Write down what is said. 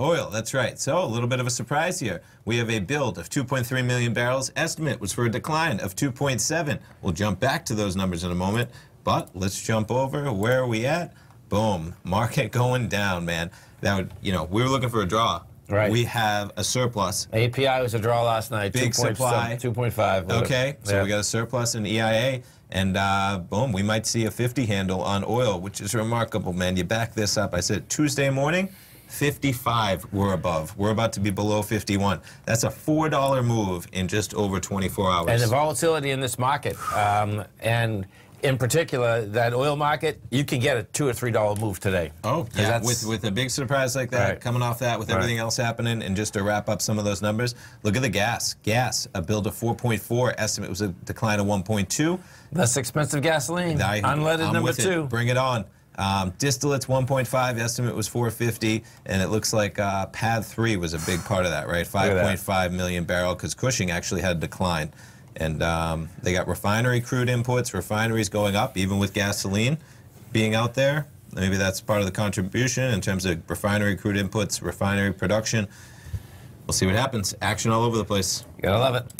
Oil, that's right. So a little bit of a surprise here. We have a build of 2.3 million barrels. Estimate was for a decline of 2.7. We'll jump back to those numbers in a moment, but let's jump over. Where are we at? Boom. Market going down, man. That would, you know, we were looking for a draw. Right. We have a surplus. API was a draw last night. Big 2.7, supply. 2.5. Okay, so Yeah. we got a surplus in EIA, and uh, boom, we might see a 50 handle on oil, which is remarkable, man. You back this up. I said Tuesday morning, 55 we're above. We're about to be below 51. That's a $4 move in just over 24 hours. And the volatility in this market, um, and in particular, that oil market, you can get a two or three dollar move today. Oh, yeah, with, with a big surprise like that, Right. coming off that, with Right. everything else happening, and just to wrap up some of those numbers, look at the gas. Gas, a build of 4.4, estimate was a decline of 1.2. Less expensive gasoline. I- Unleaded I'm number with it. two. Bring it on. Um, distillates 1.5, estimate was 450, and it looks like uh, PADD 3 was a big part of that, right? 5.5 million barrel, because Cushing actually had a decline. And um, they got refinery crude inputs, refineries going up, even with gasoline being out there. Maybe that's part of the contribution in terms of refinery crude inputs, refinery production. We'll see what happens. Action all over the place. You gotta love it.